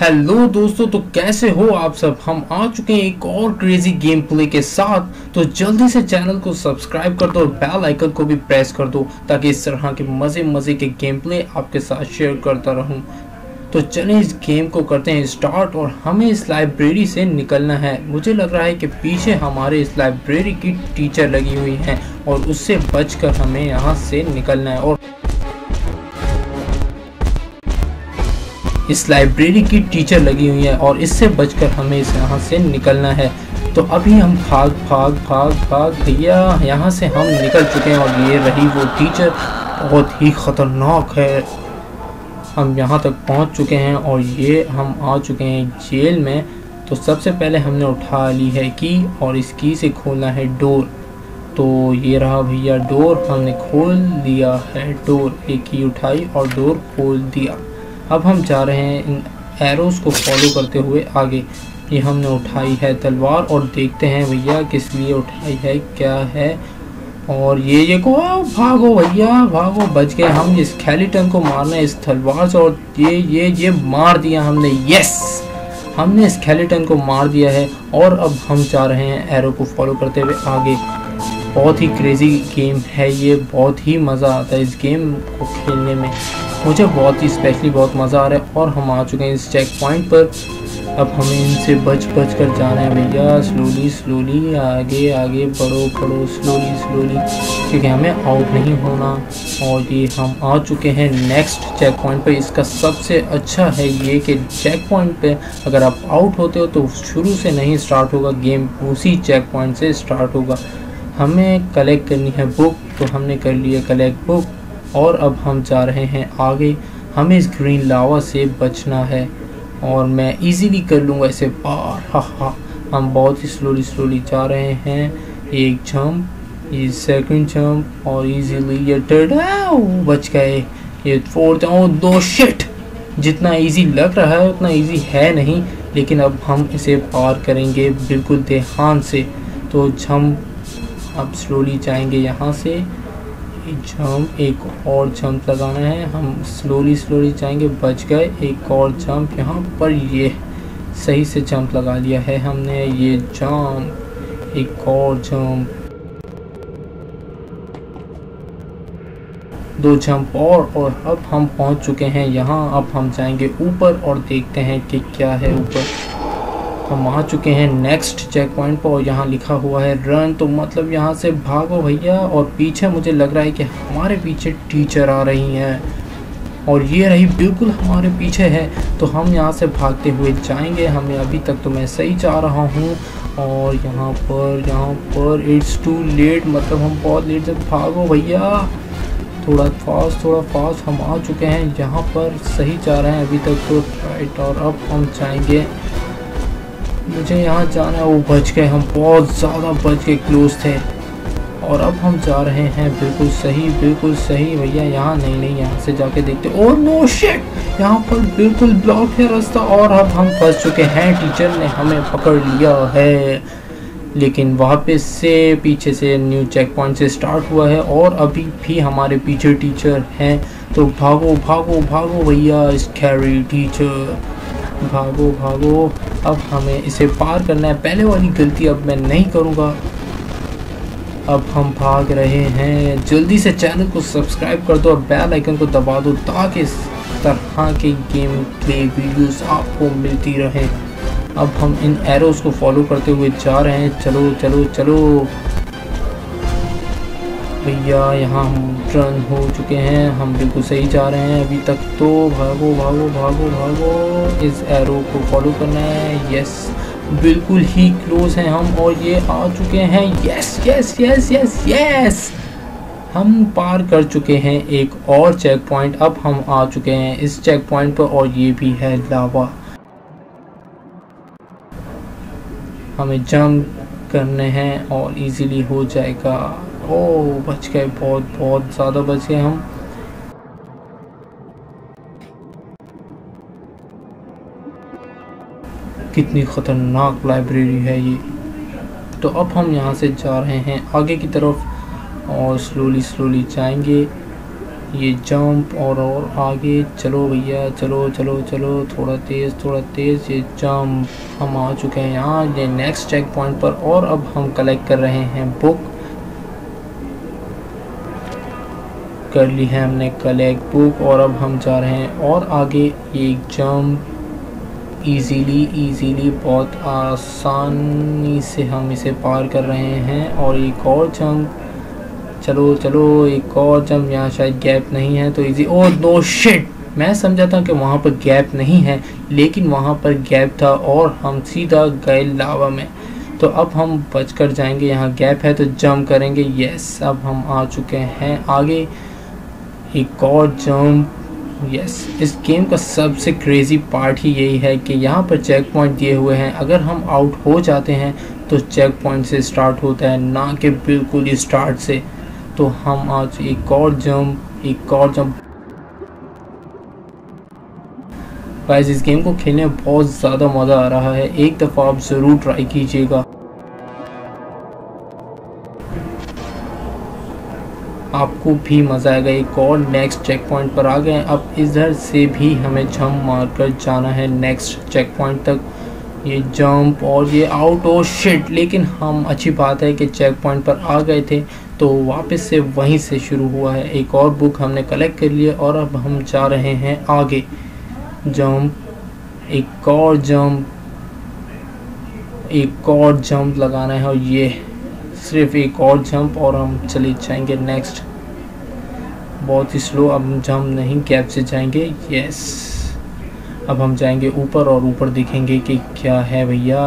Hello दोस्तों तो कैसे हो आप सब? हम आ चुके हैं एक और क्रेजी गेम प्ले के साथ। तो जल्दी से चैनल को सब्सक्राइब कर दो और बेल आइकन को भी प्रेस कर दो, ताकि इस तरह के मज़े मज़े के गेम प्ले आपके साथ शेयर करता रहूँ। तो चलें इस गेम को करते हैं स्टार्ट और हमें इस लाइब्रेरी से निकलना है। मुझे लग रहा है कि पीछे हमारे इस लाइब्रेरी की टीचर लगी हुई हैं और उससे बचकर हमें यहाँ से निकलना है और इस लाइब्रेरी की टीचर लगी हुई है और इससे बचकर हमें इस यहाँ से निकलना है। तो अभी हम भाग भाग भाग भाग, भैया, यहाँ से हम निकल चुके हैं और ये रही वो टीचर बहुत ही ख़तरनाक है। हम यहाँ तक पहुँच चुके हैं और ये हम आ चुके हैं जेल में। तो सबसे पहले हमने उठा ली है की और इस की से खोलना है डोर तो ये रहा भैया डोर हमने खोल दिया है डोर एक की उठाई और डोर खोल दिया। अब हम जा रहे हैं इन एरोज़ को फॉलो करते हुए आगे। ये हमने उठाई है तलवार और देखते हैं भैया किस लिए उठाई है, क्या है। और ये ये को भागो भैया, भागो। बच गए हम इस खैलीटन को मारना है इस तलवार से और ये ये ये मार दिया हमने। यस हमने इस खैलीटन को मार दिया है और अब हम जा रहे हैं एरो को फॉलो करते हुए आगे। बहुत ही क्रेजी गेम है ये, बहुत ही मज़ा आता है इस गेम को खेलने में। मुझे बहुत ही स्पेशली बहुत मज़ा आ रहा है और हम आ चुके हैं इस चेक पॉइंट पर। अब हमें इनसे बच बच कर जाना है भैया। स्लोली स्लोली आगे आगे, बढ़ो बढ़ो स्लोली स्लोली क्योंकि हमें आउट नहीं होना। और ये हम आ चुके हैं नेक्स्ट चेक पॉइंट पर। इसका सबसे अच्छा है ये कि चेक पॉइंट पे अगर आप आउट होते हो तो शुरू से नहीं स्टार्ट होगा। गेम उसी चेक पॉइंट से स्टार्ट होगा। हमें कलेक्ट करनी है बुक तो हमने कर लिया कलेक्ट बुक और अब हम जा रहे हैं आगे। हमें इस ग्रीन लावा से बचना है और मैं इजीली कर लूँगा इसे पार हा हा। हम बहुत ही स्लोली स्लोली जा रहे हैं। एक जंप ये सेकंड जंप और इजीली ये टर्ड बच गए। ये फोर्थ और दो शिट जितना इजी लग रहा है, उतना इजी है नहीं। लेकिन अब हम इसे पार करेंगे बिल्कुल ध्यान से। तो जंप अब स्लोली जाएँगे यहाँ से। जंप एक और जंप लगाना है। हम स्लोली स्लोली जाएँगे। बच गए एक और जंप यहाँ पर। ये सही से जंप लगा लिया है हमने। ये जंप एक और जंप दो जंप और और अब हम पहुँच चुके हैं। यहाँ अब हम जाएँगे ऊपर और देखते हैं कि क्या है ऊपर। हम आ चुके हैं नेक्स्ट चेक पॉइंट पर और यहाँ लिखा हुआ है रन तो मतलब यहाँ से भागो भैया और पीछे मुझे लग रहा है कि हमारे पीछे टीचर आ रही हैं। और ये रही बिल्कुल हमारे पीछे है तो हम यहाँ से भागते हुए जाएँगे। हमें अभी तक तो मैं सही जा रहा हूँ और यहाँ पर यहाँ पर इट्स टू लेट मतलब हम बहुत लेट से भागो भैया। थोड़ा फास्ट थोड़ा फास्ट हम आ चुके हैं, यहाँ पर सही जा रहे हैं। अभी तक तो राइट और अब हम जाएँगे। मुझे यहाँ जाना है। वो बच गए। हम बहुत ज़्यादा बच के क्लोज थे। और अब हम जा रहे हैं। बिल्कुल सही बिल्कुल सही। भैया, यहाँ नहीं नहीं। यहाँ से जाके देखते और नो शिट यहाँ पर बिल्कुल ब्लॉक है रास्ता। और अब हम फंस चुके हैं। टीचर ने हमें पकड़ लिया है। लेकिन वापस से पीछे से न्यू चेक पॉइंट से स्टार्ट हुआ है। और अभी भी हमारे पीछे टीचर हैं। तो भागो भागो भागो भैया इस टीचर भागो भागो। अब हमें इसे पार करना है। पहले वाली गलती अब मैं नहीं करूँगा। अब हम भाग रहे हैं। जल्दी से चैनल को सब्सक्राइब कर दो और बेल आइकन को दबा दो ताकि इस तरह के गेम प्ले वीडियोस आपको मिलती रहे। अब हम इन एरोज़ को फॉलो करते हुए जा रहे हैं। चलो चलो चलो। भैया, यहाँ हम टर्न हो चुके हैं। हम बिल्कुल सही जा रहे हैं। अभी तक तो भागो भागो भागो भागो। इस एरो को फॉलो करना है। यस बिल्कुल ही क्लोज हैं हम और ये आ चुके हैं। Yes yes yes yes yes हम पार कर चुके हैं एक और चेक पॉइंट अब हम आ चुके हैं इस चेक पॉइंट पर और ये भी है लावा हमें जंप करने हैं और इजीली हो जाएगा। ओ बच गए, बहुत बहुत ज़्यादा बच गए हम। कितनी ख़तरनाक लाइब्रेरी है ये। तो अब हम यहाँ से जा रहे हैं आगे की तरफ़ और स्लोली स्लोली जाएँगे। ये जंप और और आगे। चलो भैया, चलो चलो चलो। थोड़ा तेज़ थोड़ा तेज़। ये जंप हम आ चुके हैं यहाँ, ये नेक्स्ट चेक पॉइंट पर। और अब हम कलेक्ट कर रहे हैं बुक कर ली है हमने कलेक्ट बुक और अब हम जा रहे हैं और आगे ये जंप इजीली इजीली बहुत आसानी से हम इसे पार कर रहे हैं और एक और जंप चलो चलो, एक और जब यहाँ शायद गैप नहीं है तो इजी ओ दो शिट मैं समझा था कि वहाँ पर गैप नहीं है, लेकिन वहाँ पर गैप था और हम सीधा गए लावा में। तो अब हम बच कर जाएँगे, यहाँ गैप है तो जंप करेंगे। यस अब हम आ चुके हैं आगे। एक और जंप यस इस गेम का सबसे क्रेज़ी पार्ट ही यही है कि यहाँ पर चेक पॉइंट दिए हुए हैं। अगर हम आउट हो जाते हैं तो चेक पॉइंट से स्टार्ट होता है, ना कि बिल्कुल ही स्टार्ट से। तो हम आज एक और जंप एक और जंप गाइस इस गेम को खेलने में बहुत ज़्यादा मज़ा आ रहा है। एक दफ़ा आप ज़रूर ट्राई कीजिएगा। आपको भी मज़ा आएगा। एक और नेक्स्ट चेक पॉइंट पर आ गए अब इधर से भी हमें जंप मारकर जाना है नेक्स्ट चेक पॉइंट तक। ये जंप और ये आउट और शिट लेकिन हम, अच्छी बात है कि चेक पॉइंट पर आ गए थे तो वापस से वहीं से शुरू हुआ है। एक और बुक हमने कलेक्ट कर लिया और अब हम जा रहे हैं आगे। जंप एक और जंप एक और जंप लगाना है और ये सिर्फ़ एक और जंप और हम चले जाएँगे नेक्स्ट बहुत ही स्लो अब जंप नहीं कैब से जाएँगे। यस अब हम जाएँगे ऊपर और ऊपर देखेंगे कि क्या है भैया।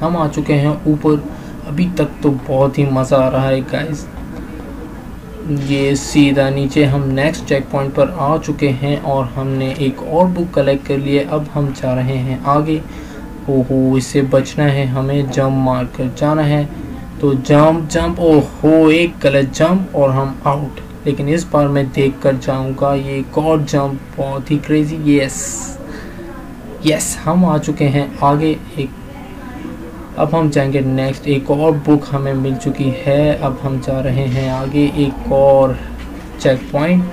हम आ चुके हैं ऊपर। अभी तक तो बहुत ही मज़ा आ रहा है गाइस ये सीधा नीचे हम नेक्स्ट चेक पॉइंट पर आ चुके हैं और हमने एक और बुक कलेक्ट कर लिए अब हम जा रहे हैं आगे। ओहो इससे बचना है, हमें जंप मार कर जाना है। तो जंप जंप ओहो, एक गलत जंप और हम आउट लेकिन इस बार मैं देख कर जाऊँगा, ये एक और जंप बहुत ही क्रेजी यस यस हम आ चुके हैं आगे एक। अब हम जाएँगे नेक्स्ट एक और बुक हमें मिल चुकी है। अब हम जा रहे हैं आगे एक और चेक पॉइंट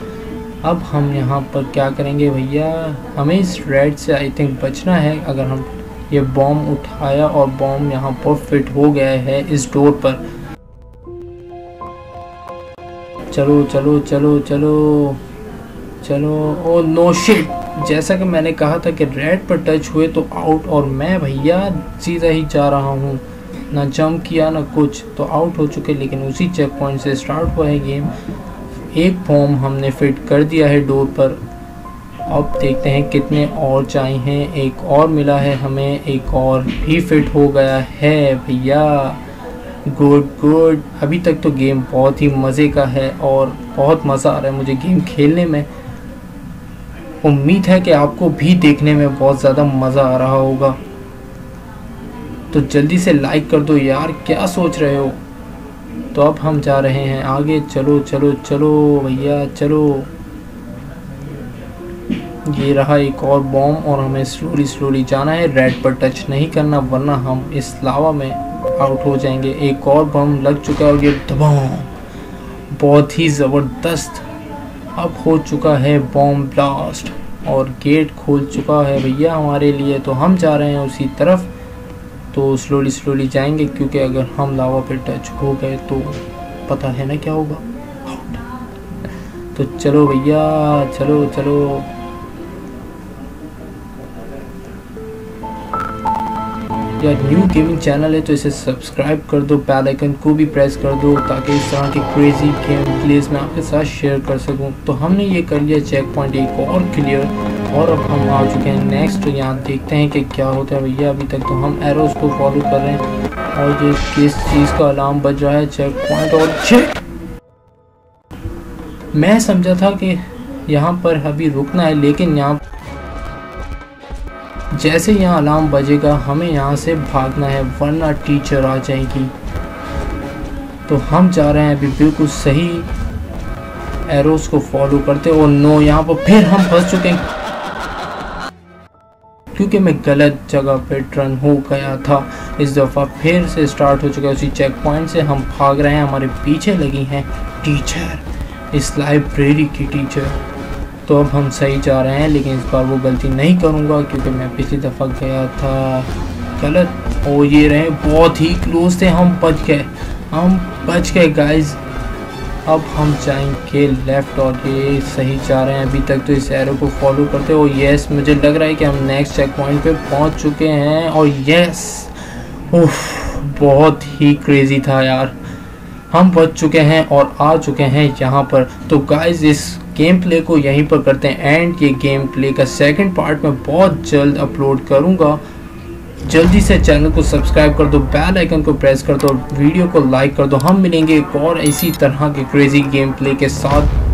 अब हम यहाँ पर क्या करेंगे भैया? हमें इस रेड से आई थिंक बचना है। अगर हम ये बॉम्ब उठाया और बॉम्ब यहाँ पर फिट हो गया है इस डोर पर। चलो चलो चलो चलो चलो। ओ नो शिट जैसा कि मैंने कहा था कि रेड पर टच हुए तो आउट और मैं भैया सीधा ही जा रहा हूँ। ना जंप किया, ना कुछ। तो आउट हो चुके, लेकिन उसी चेक पॉइंट से स्टार्ट हुआ है गेम एक फॉर्म हमने फिट कर दिया है डोर पर। अब देखते हैं कितने और चाहिए एक और मिला है हमें, एक और भी फिट हो गया है भैया। गुड गुड अभी तक तो गेम बहुत ही मज़े का है और बहुत मज़ा आ रहा है मुझे गेम खेलने में। उम्मीद है कि आपको भी देखने में बहुत ज़्यादा मज़ा आ रहा होगा। तो जल्दी से लाइक कर दो यार, क्या सोच रहे हो? तो अब हम जा रहे हैं आगे। चलो चलो चलो, भैया, चलो। ये रहा एक और बॉम्ब और हमें स्लोली स्लोली जाना है। रेड पर टच नहीं करना, वरना हम इस लावा में आउट हो जाएँगे। एक और बम लग चुका है और ये दबाओ बहुत ही ज़बरदस्त अब हो चुका है बॉम्ब ब्लास्ट और गेट खोल चुका है भैया हमारे लिए। तो हम जा रहे हैं उसी तरफ़। तो स्लोली स्लोली जाएँगे क्योंकि अगर हम लावा पे टच हो गए तो पता है ना क्या होगा। तो चलो भैया, चलो चलो। या न्यू गेमिंग चैनल है तो इसे सब्सक्राइब कर दो बेल आइकन को भी प्रेस कर दो, ताकि इस तरह के क्रेजी गेम प्लेस मैं आपके साथ शेयर कर सकूँ। तो हमने ये कर लिया चेक पॉइंट एक और क्लियर और अब हम आ चुके हैं नेक्स्ट यहाँ देखते हैं कि क्या होता है भैया अभी तक। तो हम एरोज को फॉलो कर रहे हैं, और ये किस चीज़ का अलार्म बज रहा है? चेक पॉइंट और चेक मैं समझा था कि यहाँ पर अभी रुकना है, लेकिन यहाँ जैसे यहाँ अलार्म बजेगा, हमें यहाँ से भागना है, वरना टीचर आ जाएगी। तो हम जा रहे हैं अभी बिल्कुल सही एरोस को फॉलो करते और नो यहाँ पर फिर हम फंस चुके हैं। क्योंकि मैं गलत जगह पे टर्न हो गया था, इस दफ़ा फिर से स्टार्ट हो चुका है। उसी चेक पॉइंट से हम भाग रहे हैं। हमारे पीछे लगी हैं टीचर इस लाइब्रेरी की टीचर तो अब हम सही जा रहे हैं, लेकिन इस बार वो गलती नहीं करूँगा, क्योंकि मैं पिछली दफ़ा गया था गलत। ओ, ये रहे, बहुत ही क्लोज थे, हम बच गए। हम बच गए गाइस अब हम जाएँगे लेफ़्ट और ये सही जा रहे हैं। अभी तक तो इस एरो को फॉलो करते हो। यस मुझे लग रहा है कि हम नेक्स्ट चेक पॉइंट पे पहुँच चुके हैं। और यस उफ, बहुत ही क्रेज़ी था यार। हम बच चुके हैं और आ चुके हैं यहाँ पर। तो गाइस इस गेम प्ले को यहीं पर करते हैं। एंड ये गेम प्ले का सेकंड पार्ट मैं बहुत जल्द अपलोड करूँगा। जल्दी से चैनल को सब्सक्राइब कर दो बेल आइकन को प्रेस कर दो वीडियो को लाइक कर दो। हम मिलेंगे एक और इसी तरह के क्रेजी गेम प्ले के साथ।